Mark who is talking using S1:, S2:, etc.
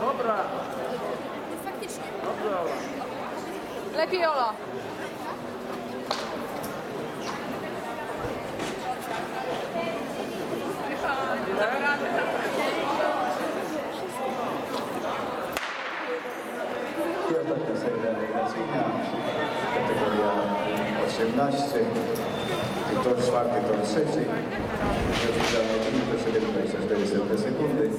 S1: Dobra. Faktycznie. Dobra, Ola. Lepiej Ola.
S2: Perfect, I say that. 18, tor czwarty, tor trzeci. Rozpoczynamy 7,24 sekundy.